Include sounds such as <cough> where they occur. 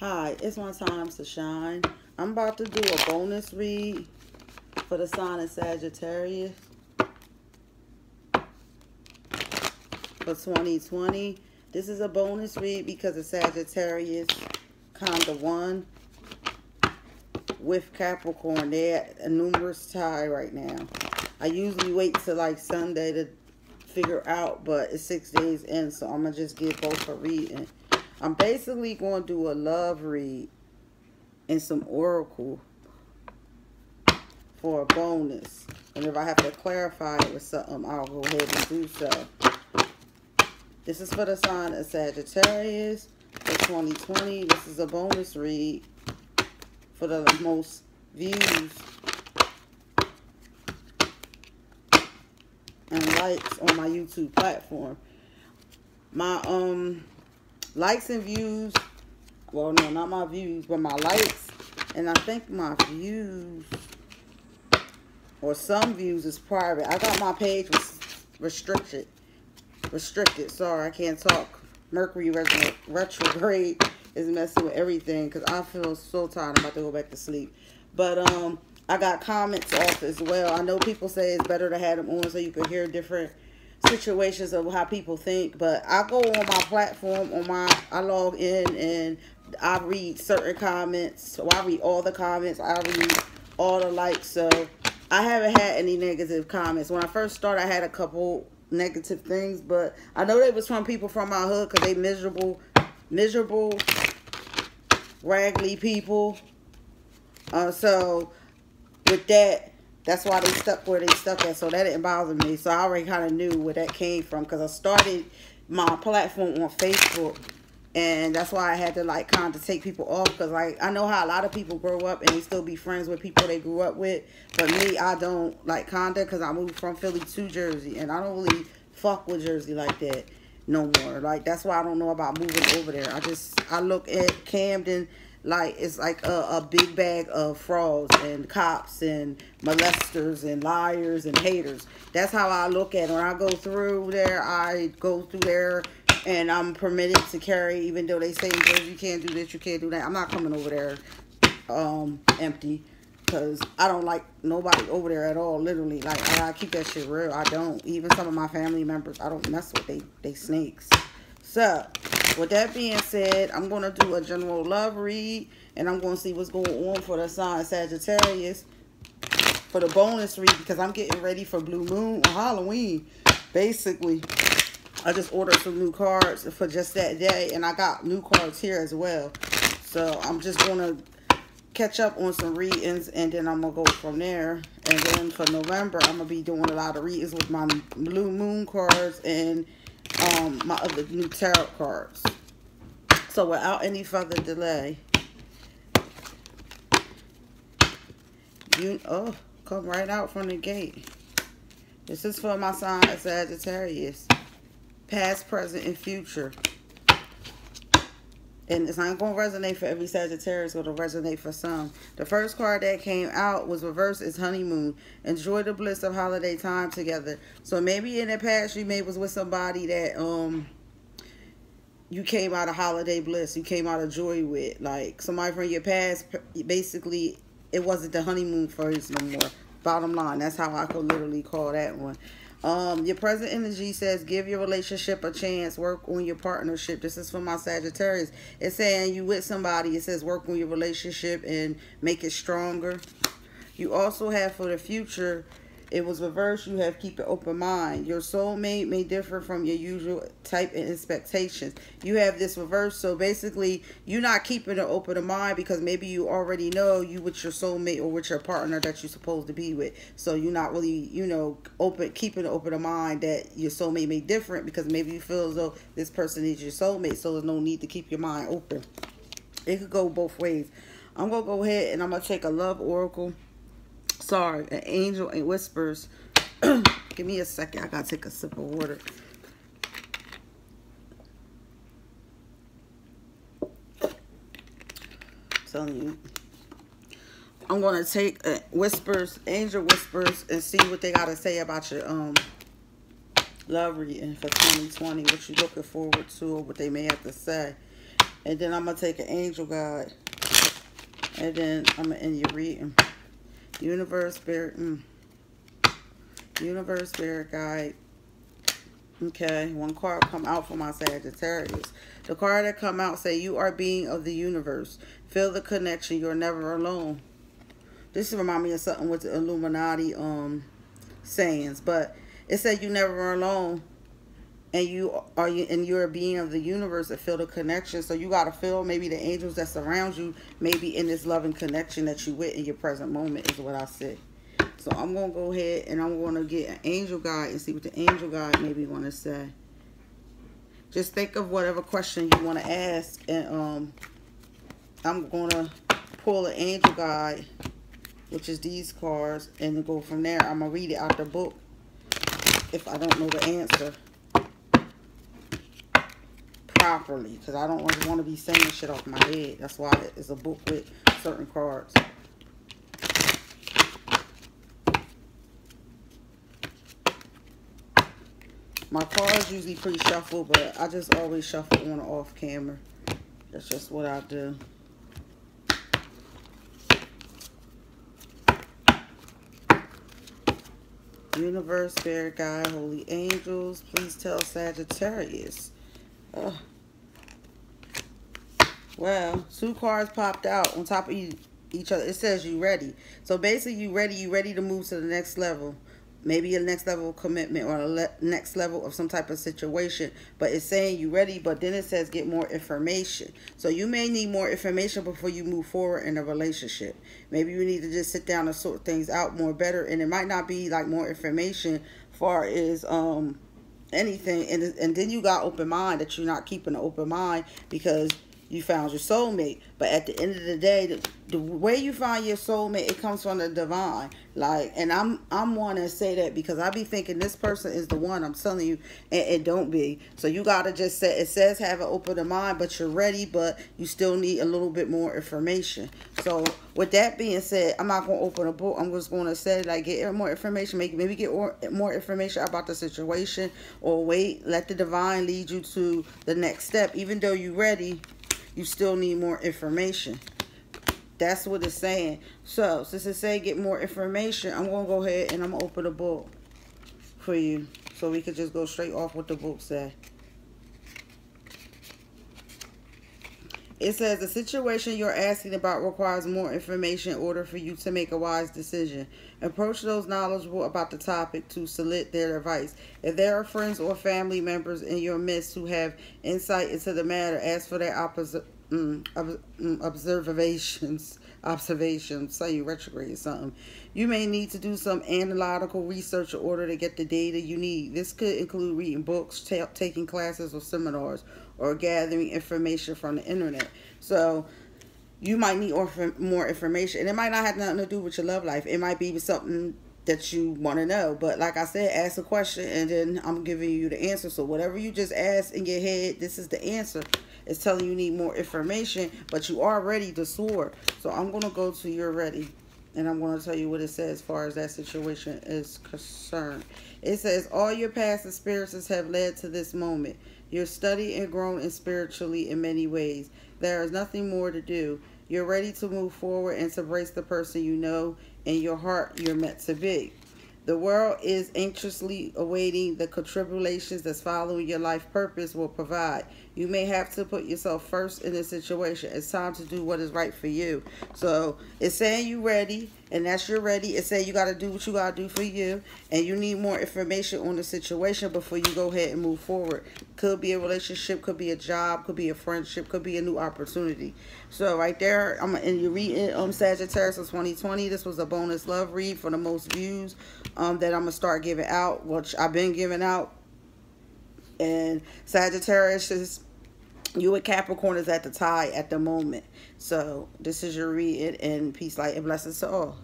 Hi, it's my time to shine. I'm about to do a bonus read for the sign of Sagittarius for 2020. This is a bonus read because of Sagittarius kind of one with Capricorn. They're a numerous tie right now. I usually wait till like Sunday to figure out, but it's six days in, so I'm going to just give both a reading. I'm basically going to do a love read and some oracle for a bonus. And if I have to clarify it with something, I'll go ahead and do so. This is for the sign of Sagittarius for 2020. This is a bonus read for the most views and likes on my YouTube platform. My um likes and views. Well, no, not my views, but my likes. And I think my views or some views is private. I got my page restricted. Restricted. Sorry, I can't talk. Mercury retrograde is messing with everything because I feel so tired. I'm about to go back to sleep. But um, I got comments off as well. I know people say it's better to have them on so you can hear different situations of how people think. But I go on my platform, on my, I log in and I read certain comments. So I read all the comments. I read all the likes. So I haven't had any negative comments. When I first started, I had a couple negative things. But I know they was from people from my hood because they miserable, miserable, raggedy people. Uh, so with that, that's why they stuck where they stuck at. So that didn't bother me. So I already kind of knew where that came from because I started my platform on Facebook. And that's why I had to like kind of take people off because like I know how a lot of people grow up and they still be friends with people they grew up with. But me, I don't like kinda because I moved from Philly to Jersey and I don't really fuck with Jersey like that no more. Like that's why I don't know about moving over there. I just I look at Camden like it's like a, a big bag of frauds and cops and molesters and liars and haters. That's how I look at it. When I go through there, I go through there and I'm permitted to carry, even though they say you can't do this, you can't do that. I'm not coming over there um, empty because I don't like nobody over there at all, literally. Like, I, keep that shit real. I don't. Even some of my family members, I don't mess with. They, they snakes. So, with that being said, I'm going to do a general love read. And I'm going to see what's going on for the sign Sagittarius. For the bonus read. Because I'm getting ready for Blue Moon or Halloween. Basically. I just ordered some new cards for just that day. And I got new cards here as well. So I'm just going to catch up on some readings. And then I'm to go from there. And then for November, I'm to be doing a lot of readings with my Blue Moon cards. And um, my other new tarot cards. So without any further delay, you, oh, come right out from the gate. This is for my sign Sagittarius. Past, present, and future. And it's not going to resonate for every Sagittarius. It'll resonate for some. The first card that came out was reverse is honeymoon. Enjoy the bliss of holiday time together. So maybe in the past you may was with somebody that um you came out of holiday bliss. You came out of joy with. Like somebody from your past, basically it wasn't the honeymoon phase no more. Bottom line, that's how I could literally call that one. Um, your present energy says give your relationship a chance. Work on your partnership. This is for my Sagittarius. It's saying you with somebody. It says work on your relationship and make it stronger. You also have for the future it was reversed, you have keep an open mind. Your soulmate may differ from your usual type and expectations. You have this reverse, so basically you're not keeping an open mind because maybe you already know you with your soulmate or with your partner that you're supposed to be with. So you're not really, you know, open keeping an open mind that your soulmate may different because maybe you feel as though this person is your soulmate, so there's no need to keep your mind open. It could go both ways. I'm gonna go ahead and I'm gonna take a love oracle Sorry, an angel and whispers. <clears throat> Give me a second. I gotta take a sip of water. telling you. I'm gonna take uh, whispers, angel whispers, and see what they gotta say about your um love reading for 2020. What you're looking forward to, or what they may have to say. And then I'm to take an angel guide. And then I'm to end your reading. Universe, Spirit, mm. Universe, Spirit Guide. Okay, one card come out for my Sagittarius. The card that come out say, you are being of the universe. Feel the connection. You're never alone. This remind me of something with the Illuminati um sayings. But it said you never alone. And you are you and you're a being of the universe that feel the connection. So you gotta feel maybe the angels that surround you, maybe in this loving connection that you with in your present moment is what I said. So I'm to go ahead and I'm to get an angel guide and see what the angel guide maybe want to say. Just think of whatever question you want to ask. And um, I'm to pull an angel guide, which is these cards, and go from there. I'm to read it out the book if I don't know the answer properly. Because I don't want to be saying shit off my head. That's why it's a book with certain cards. My cards usually pre-shuffle, but I just always shuffle on off camera. That's just what I do. Universe, Spirit Guide, Holy Angels, please tell Sagittarius. Ugh. Well, two cards popped out on top of each other. It says you ready. So basically you ready. You ready to move to the next level maybe a next level commitment or a next level of some type of situation but it's saying you ready but then it says get more information so you may need more information before you move forward in a relationship maybe you need to just sit down and sort things out more better and it might not be like more information far as um anything and, and then you got open mind that you're not keeping an open mind because you found your soulmate. But at the end of the day, the, the way you find your soulmate, it comes from the divine. Like, and I'm I'm want to say that because I be thinking this person is the one. I'm telling you, and it don't be. So you gotta just say it says have an open mind, but you're ready, but you still need a little bit more information. So with that being said, I'm not gonna open a book. I'm just gonna say like get more information, make maybe get more information about the situation, or wait, let the divine lead you to the next step. Even though you're ready, you still need more information. That's what it's saying. So, since it's saying get more information, I'm going to go ahead and I'm going to open the book for you. So we could just go straight off what the book said. It says the situation you're asking about requires more information in order for you to make a wise decision. Approach those knowledgeable about the topic to solicit their advice. If there are friends or family members in your midst who have insight into the matter, ask for their opposite mm, mm, observations observations say you retrograde something you may need to do some analytical research in order to get the data you need this could include reading books taking classes or seminars or gathering information from the internet. So you might need more information. And it might not have nothing to do with your love life. It might be something that you want to know. But like I said, ask a question and then I'm giving you the answer. So whatever you just ask in your head, this is the answer. It's telling you need more information, but you are ready to soar. So I'm going to go to you're ready. And I'm going to tell you what it says as far as that situation is concerned. It says, all your past experiences have led to this moment. You're studied and grown in spiritually in many ways. There is nothing more to do. You're ready to move forward and to embrace the person you know in your heart you're meant to be. The world is anxiously awaiting the tribulations that's following your life purpose will provide. You may have to put yourself first in this situation. It's time to do what is right for you. So it's saying you ready, and that's your ready. It's saying you got to do what you got to do for you, and you need more information on the situation before you go ahead and move forward. Could be a relationship, could be a job, could be a friendship, could be a new opportunity. So right there, I'm in your reading um Sagittarius of 2020. This was a bonus love read for the most views um that I'm gonna start giving out, which I've been giving out. And Sagittarius is you and Capricorn is at the tie at the moment. So this is your read and peace, light, and blessings to all.